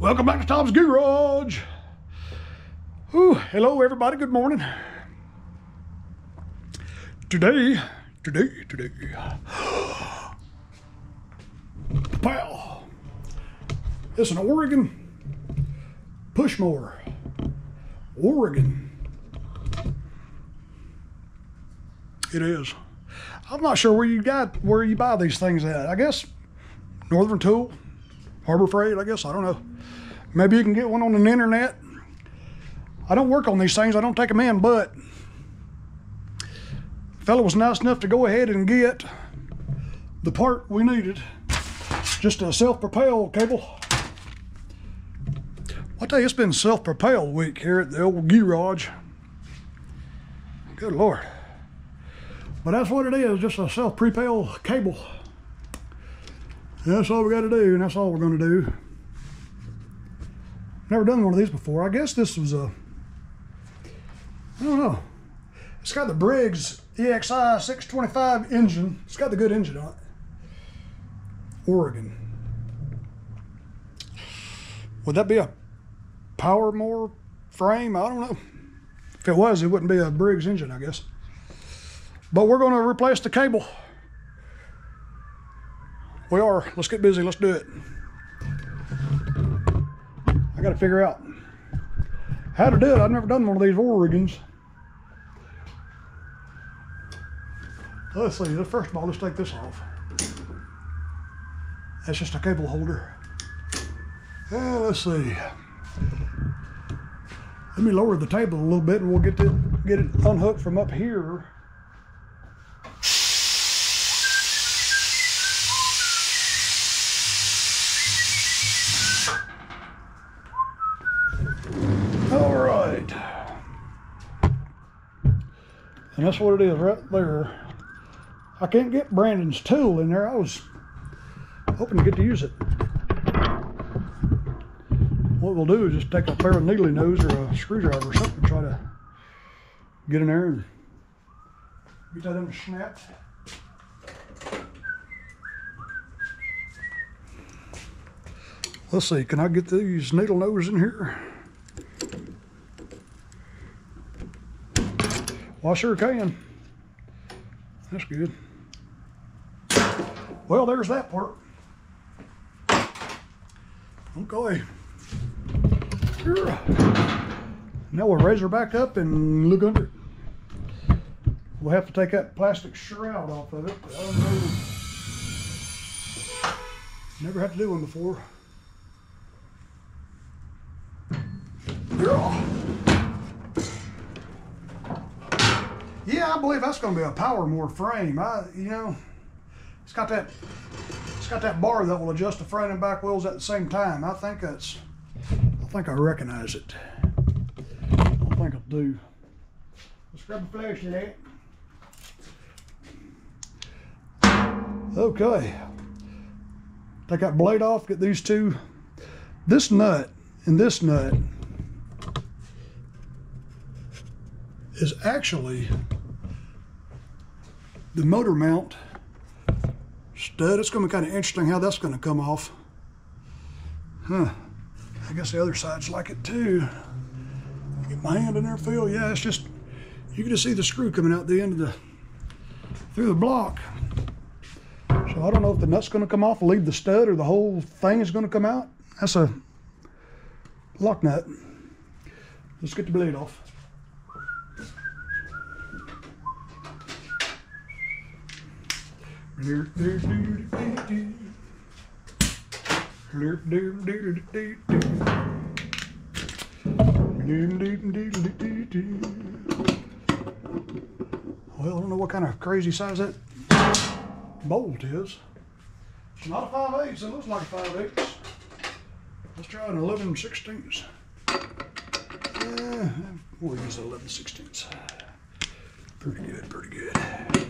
Welcome back to Tom's Garage. Hello everybody, good morning. Today, today, today, pal, it's an Oregon push mower. Oregon. It is. I'm not sure where you got where you buy these things at. I guess Northern Tool, Harbor Freight. I guess I don't know. Maybe you can get one on the internet. I don't work on these things. I don't take them in, but fellow was nice enough to go ahead and get the part we needed. Just a self-propelled cable. I tell you, it's been self-propelled week here at the old garage. Good Lord. But that's what it is, just a self-propelled cable. That's all we got to do, and that's all we're going to do. Never done one of these before. I guess this was a, I don't know. It's got the Briggs EXI 625 engine. It's got the good engine on it. Oregon. Would that be a Powermore frame? I don't know. If it was, it wouldn't be a Briggs engine, I guess. But we're going to replace the cable. We are. Let's get busy. Let's do it. I got to figure out how to do it. I've never done one of these Oregons. Let's see. First of all, let's take this off. That's just a cable holder. Uh, let's see. Let me lower the table a little bit and we'll get it, get it unhooked from up here. All right. And that's what it is right there. I can't get Brandon's tool in there. I was hoping to get to use it. What we'll do is just take a pair of needly nose or a screwdriver or something, try to get in there and get that in the snap. Let's see, can I get these needle nose in here? Well, I sure can. That's good. Well, there's that part. Okay. Now we'll raise her back up and look under. We'll have to take that plastic shroud off of it. Never had to do one before. Yeah, I believe that's going to be a Powermore frame. I, you know, it's got that, it's got that bar that will adjust the front and back wheels at the same time. I think that's, I think I recognize it. I think I do. Let's grab a flashlight. Okay. Take that blade off, get these two. This nut and this nut is actually the motor mount stud. It's going to be kind of interesting how that's going to come off. Huh. I guess the other side's like it too. Get my hand in there, feel. Yeah, it's just, you can just see the screw coming out the end of the, through the block. So I don't know if the nut's going to come off, leave the stud, or the whole thing is going to come out. That's a lock nut. Let's get the blade off. Well, I don't know what kind of crazy size that bolt is. It's not a 5 8 it looks like a 5 8 Let's try an 11 16 Yeah, we'll use 11 16 Pretty good, pretty good.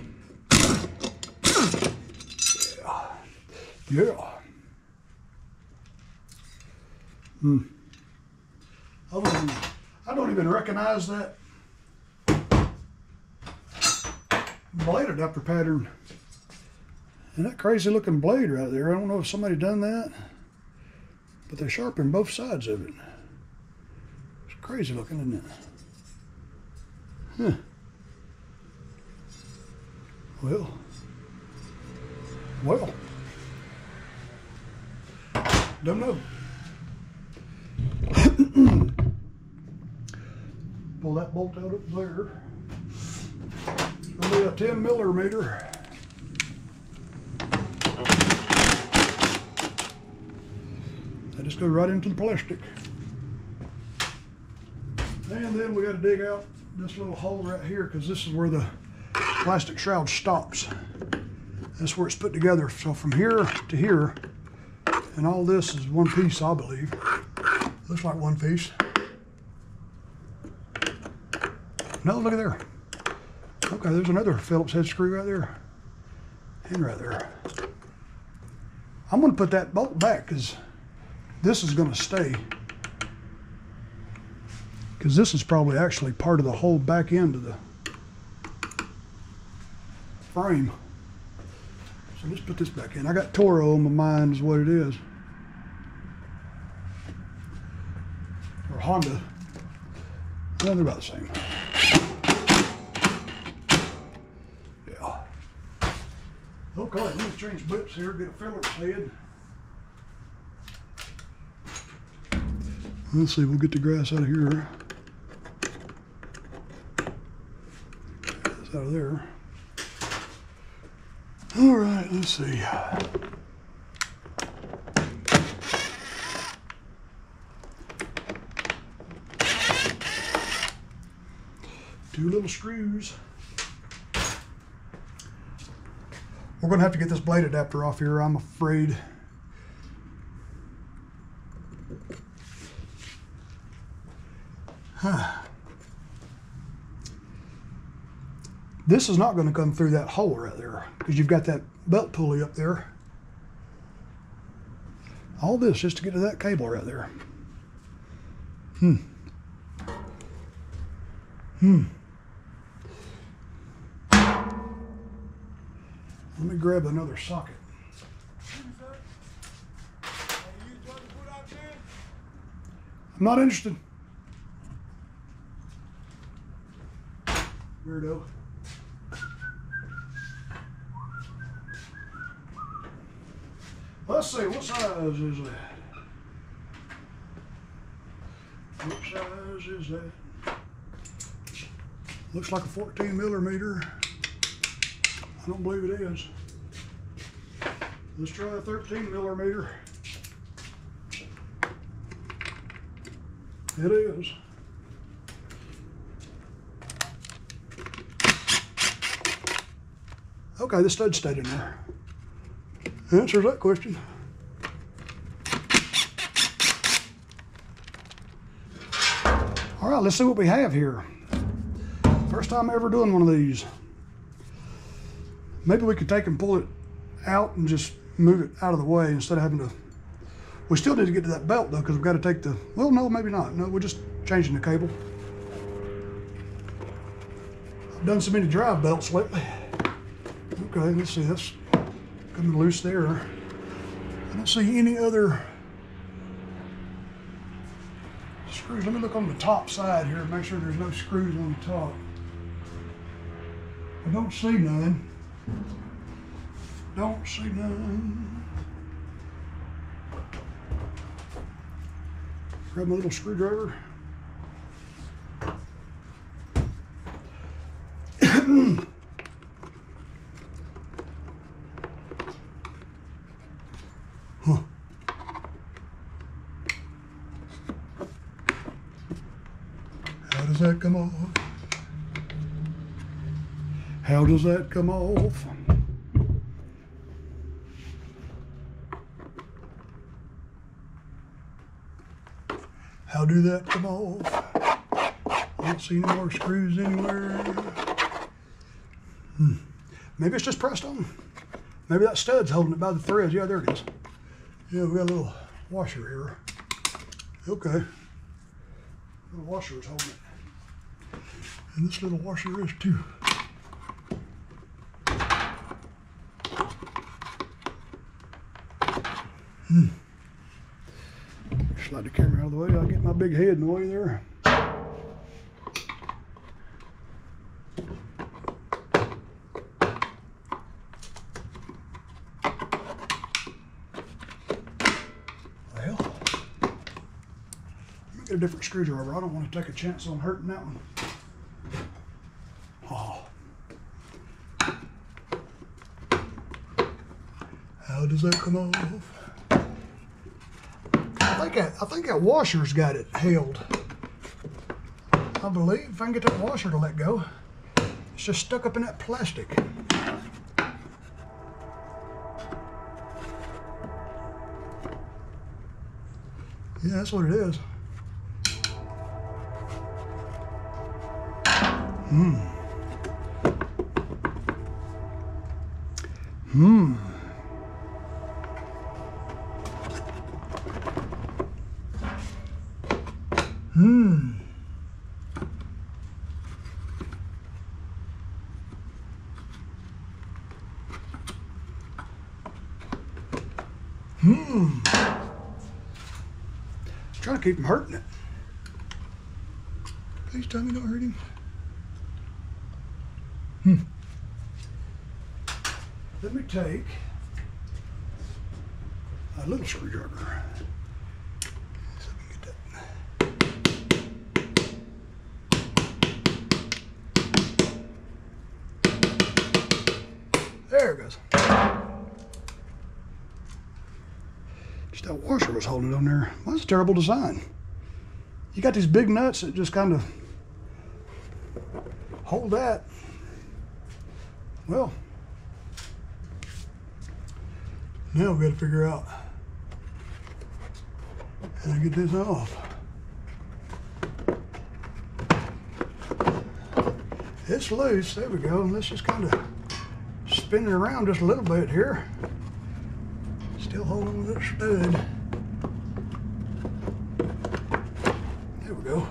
Yeah. Hmm. I don't, even, I don't even recognize that blade adapter pattern. And that crazy looking blade right there, I don't know if somebody done that. But they sharpen both sides of it. It's crazy looking, isn't it? Huh. Well, well, don't know. Pull that bolt out up there. It's be a 10 millimeter. That just goes right into the plastic. And then we gotta dig out this little hole right here because this is where the plastic shroud stops. That's where it's put together. So from here to here, and all this is one piece, I believe. Looks like one piece. No, look at there. Okay, there's another Phillips head screw right there. And right there. I'm gonna put that bolt back because this is gonna stay. Because this is probably actually part of the whole back end of the frame. Let's put this back in. I got Toro on my mind is what it is. Or Honda. No, they're about the same. Yeah. Okay, let me change blips here, get a Phillips head. Let's see, we'll get the grass out of here. Grass out of there. All right, let's see. Two little screws. We're gonna have to get this blade adapter off here, I'm afraid. This is not going to come through that hole right there because you've got that belt pulley up there. All this just to get to that cable right there. Hmm. Hmm. Let me grab another socket. I'm not interested. Weirdo. Let's see, what size is that? What size is that? Looks like a 14 millimeter. I don't believe it is. Let's try a 13 millimeter. It is. Okay, the stud stayed in there. Answers that question. All right, let's see what we have here. First time ever doing one of these. Maybe we could take and pull it out and just move it out of the way instead of having to. We still need to get to that belt though, because we've got to take the. Well, no, maybe not. No, we're just changing the cable. I've done so many drive belts lately. Okay, let's see. That's loose there. I don't see any other screws. Let me look on the top side here and make sure there's no screws on the top. I don't see none. Don't see none. Grab my little screwdriver. Huh. How does that come off? How does that come off? How do that come off? I don't see any more screws anywhere. Hmm. Maybe it's just pressed on. Maybe that stud's holding it by the threads. Yeah, there it is. Yeah, we got a little washer here. Okay. The washer is holding it. And this little washer is too. Hmm. Slide the camera out of the way. I'll get my big head in the way there. Well, get a different screwdriver. I don't want to take a chance on hurting that one. Oh. How does that come off? I think that, I think that washer's got it held. I believe if I can get that washer to let go, it's just stuck up in that plastic. Yeah, that's what it is. Hmm. Hmm. Hmm. Hmm. Trying to keep him hurting it. Please tell me don't hurt him. Hmm. Let me take a little screwdriver. Holding it on there. Well, that's a terrible design. You got these big nuts that just kind of hold that. Well, now we got to figure out how to get this off. It's loose. There we go. Let's just kind of spin it around just a little bit here. Still holding that stud. There we go.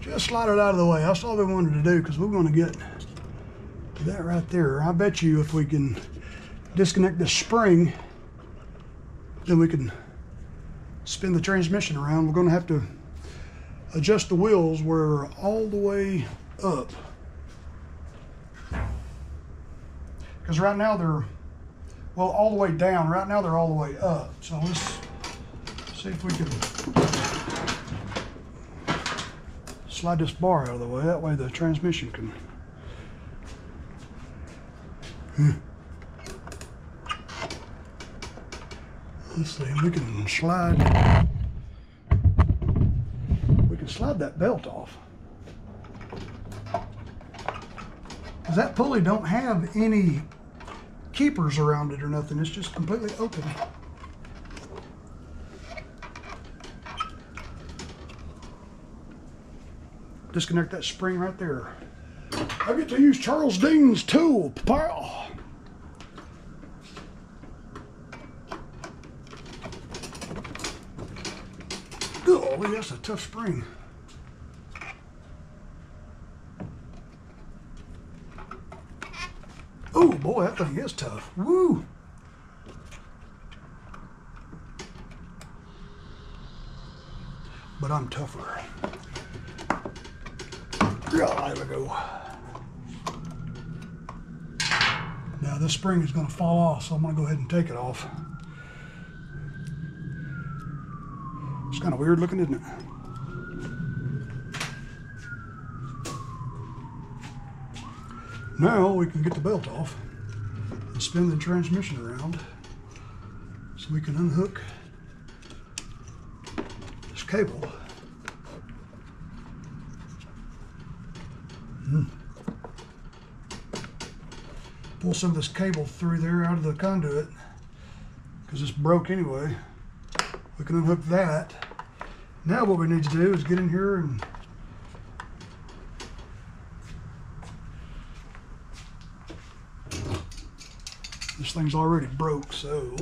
Just slide it out of the way. That's all we wanted to do because we're going to get that right there. I bet you if we can disconnect the spring, then we can spin the transmission around. We're going to have to adjust the wheels where we're all the way up. Because right now they're, well, all the way down. Right now they're all the way up. So let's see if we can slide this bar out of the way. That way the transmission can. Hmm. Let's see, we can slide, we can slide that belt off. Cause that pulley don't have any keepers around it or nothing. It's just completely open. Disconnect that spring right there. I get to use Charles Dean's tool, pal. Golly, that's a tough spring. Oh boy, that thing is tough. Woo! But I'm tougher. There we go. Now this spring is going to fall off, so I'm going to go ahead and take it off. It's kind of weird looking, isn't it? Now we can get the belt off and spin the transmission around so we can unhook this cable. Pull some of this cable through there out of the conduit because it's broke anyway. We can unhook that. Now what we need to do is get in here and This thing's already broke, so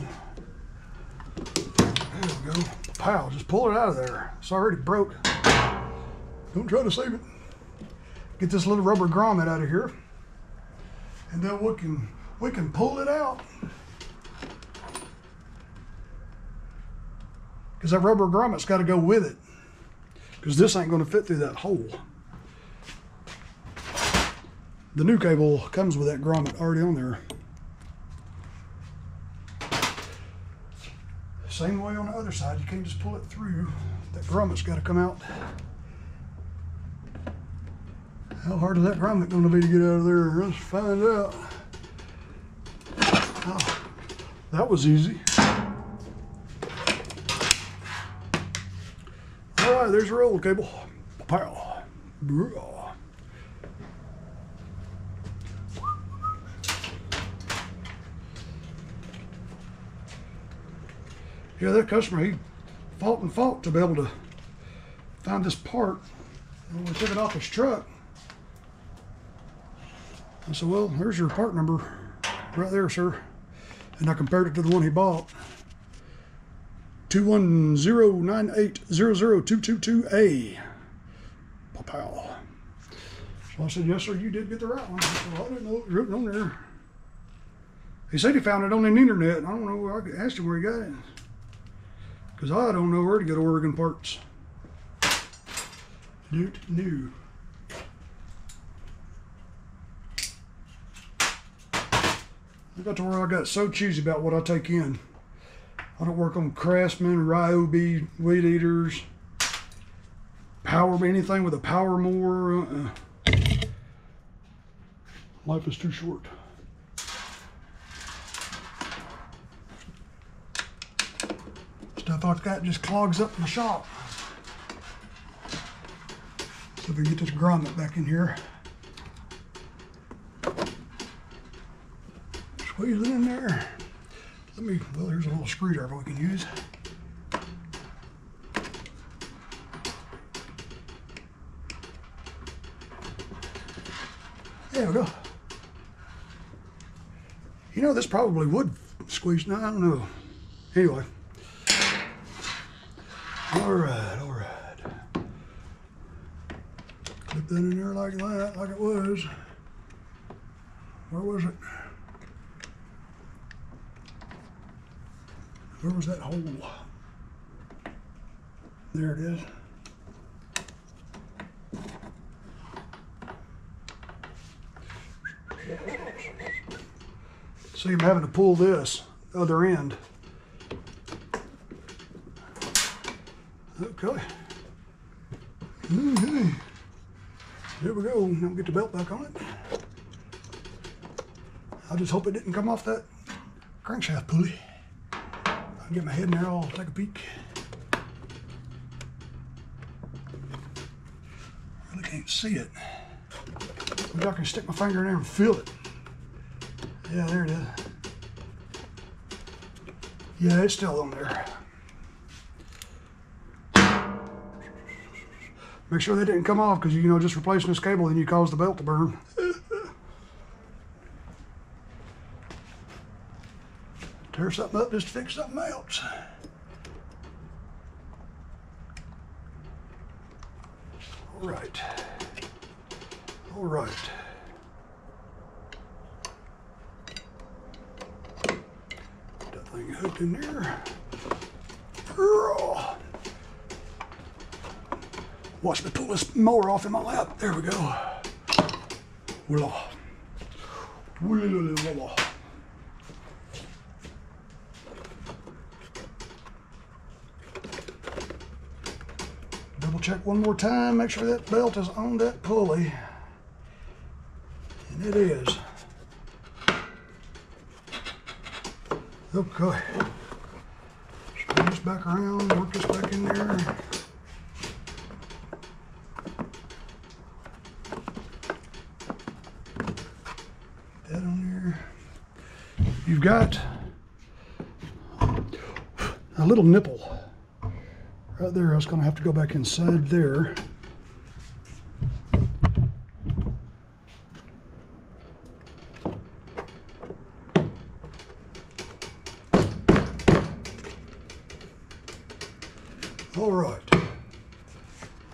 there we go. Pow, just pull it out of there. It's already broke. Don't try to save it. Get this little rubber grommet out of here. And then we can we can pull it out. because that rubber grommet's got to go with it because this ain't going to fit through that hole. The new cable comes with that grommet already on there. Same way on the other side, you can't just pull it through. That grommet's got to come out. How hard is that grommet going to be to get out of there? Let's find out. Oh, that was easy. All right, there's your old cable. Pow. Yeah, that customer, he fought and fought to be able to find this part. When we took it off his truck, I said, well, there's your part number right there, sir. And I compared it to the one he bought. 21098002222A. Pow. So I said, yes, sir, you did get the right one. I said, well, I didn't know it was written on there. He said he found it on the internet. I don't know. I asked him where he got it. Because I don't know where to get Oregon parts. Newt new. I got to where I got so choosy about what I take in. I don't work on Craftsman, Ryobi, weed eaters, power, anything with a Powermore. Uh -uh. Life is too short. Stuff like that just clogs up my shop. So if we get this grommet back in here. Squeeze it in there. Let me, well, there's a little screwdriver we can use. There we go. You know, this probably would squeeze. No, I don't know. Anyway. All right, all right. Clip that in there like that, like it was. Where was it? Where was that hole? There it is. See, I'm having to pull this other end. Okay. Mm-hmm. Okay. There we go. Now get the belt back on it. I just hope it didn't come off that crankshaft pulley. I'll get my head in there, I'll take a peek. Really can't see it. Maybe I can stick my finger in there and feel it. Yeah, there it is. Yeah, it's still on there. Make sure they didn't come off because, you know, just replacing this cable, then you cause the belt to burn. Something up just to fix something else. All right. All right. That thing hooked in there. Watch me pull this mower off in my lap. There we go. Voila. Voila. Check one more time, make sure that belt is on that pulley. And it is. Okay. Spin this back around, work this back in there. That on there. You've got a little nipple right there. I was going to have to go back inside there. All right.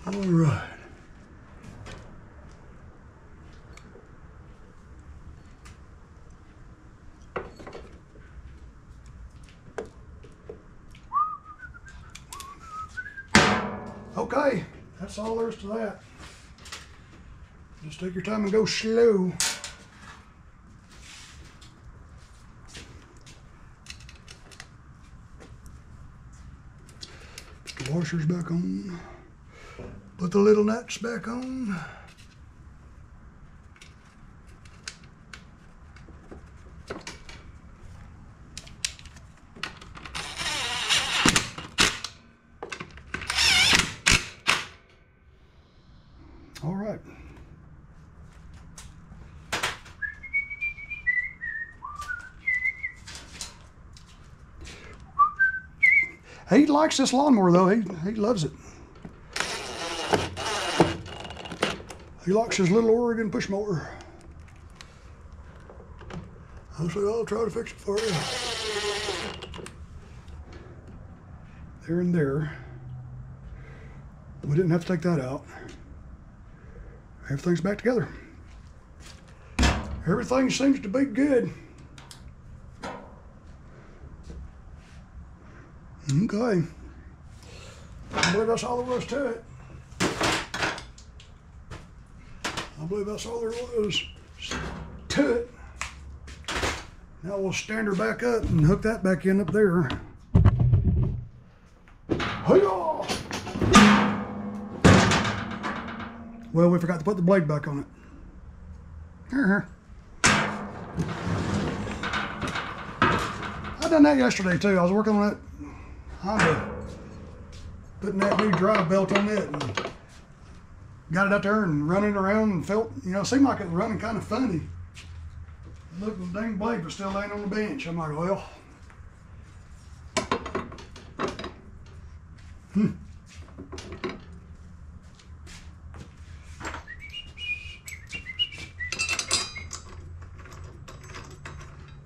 All right. Okay, that's all there is that. Just take your time and go slow. Put the washers back on. Put the little nuts back on. All right. He likes this lawnmower though. He, he loves it. He likes his little Oregon push mower. I said, I'll try to fix it for you. There and there. We didn't have to take that out. Everything's back together. Everything seems to be good. Okay. I believe that's all there was to it. I believe that's all there was to it. Now we'll stand her back up and hook that back in up there. Well, we forgot to put the blade back on it. Uh-huh. I done that yesterday too. I was working on that Honda, putting that new drive belt on it and got it out there and running around and felt, you know, seemed like it was running kind of funny. Look, the dang blade was still laying on the bench. I'm like, well, hmm.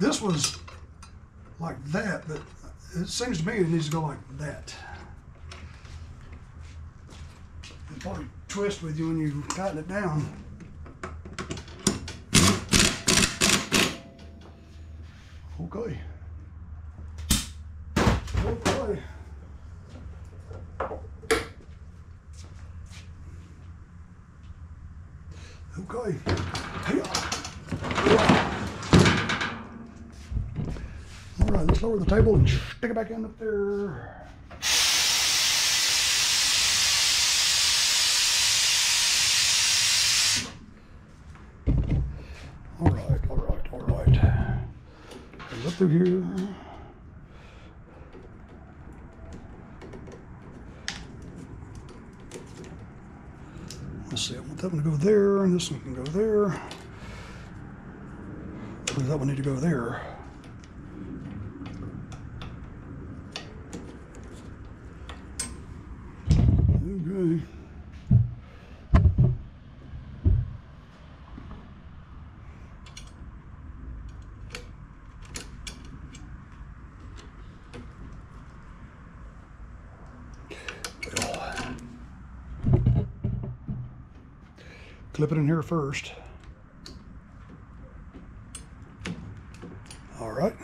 This was like that, but it seems to me it needs to go like that. It'll probably twist with you when you tighten it down. Okay. Okay. Okay. Hey. Right, the table and stick it back in up there. All right, all right, all right. Goes up through here. Let's see, I want that one to go there, and this one can go there. Or does that one need to go there? Okay. Well, clip it in here first. All right,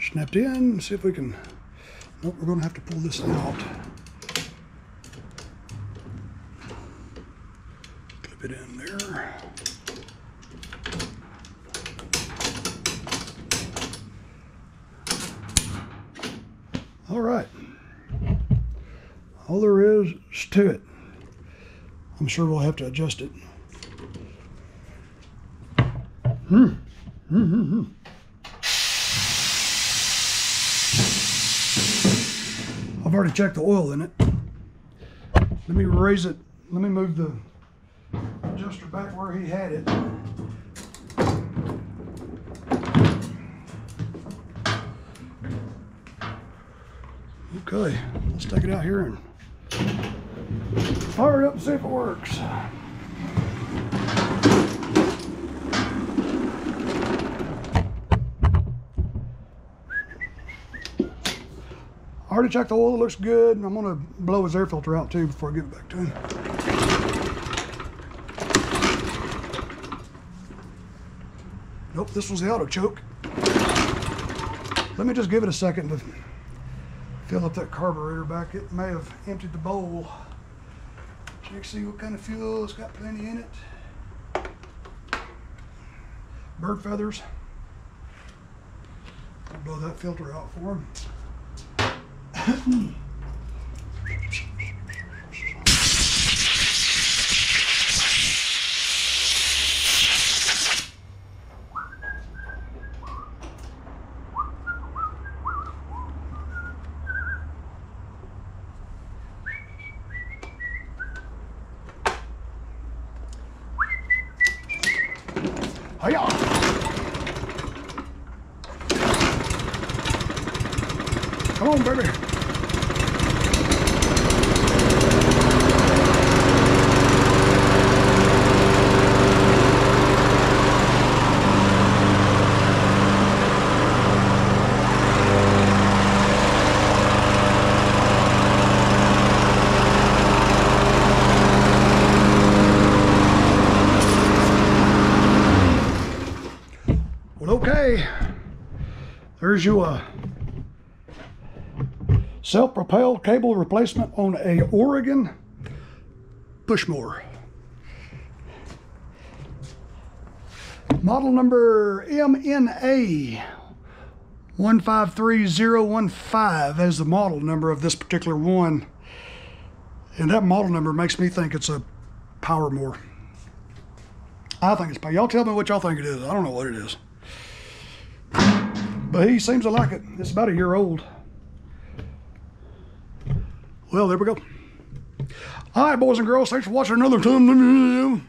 snapped in. See if we can. Nope, we're gonna have to pull this out. Clip it in there. All right. All there is is to it. I'm sure we'll have to adjust it. Hmm. Hmm. Hmm. I've already checked the oil in it. Let me raise it. Let me move the adjuster back where he had it. Okay, let's take it out here and fire it up and see if it works. I already checked the oil, it looks good. I'm gonna blow his air filter out too before I give it back to him. Nope, this was the auto choke. Let me just give it a second to fill up that carburetor back. It may have emptied the bowl. Check see what kind of fuel. It's got plenty in it. Bird feathers. I'll blow that filter out for him. Hiya! Come on, baby. Well, okay. There's your uh, self-propelled cable replacement on a Oregon Pushmore. Model number MNA 153015 as the model number of this particular one. And that model number makes me think it's a Powermore. I think it's power. Y'all tell me what y'all think it is. I don't know what it is. But he seems to like it. It's about a year old. Well, there we go. All right, boys and girls, thanks for watching another time.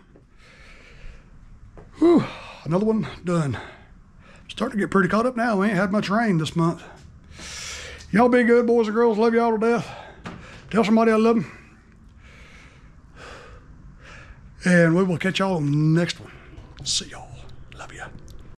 Whew, another one done. Starting to get pretty caught up now. We ain't had much rain this month. Y'all be good, boys and girls. Love y'all to death. Tell somebody I love them. And we will catch y'all on the next one. See y'all.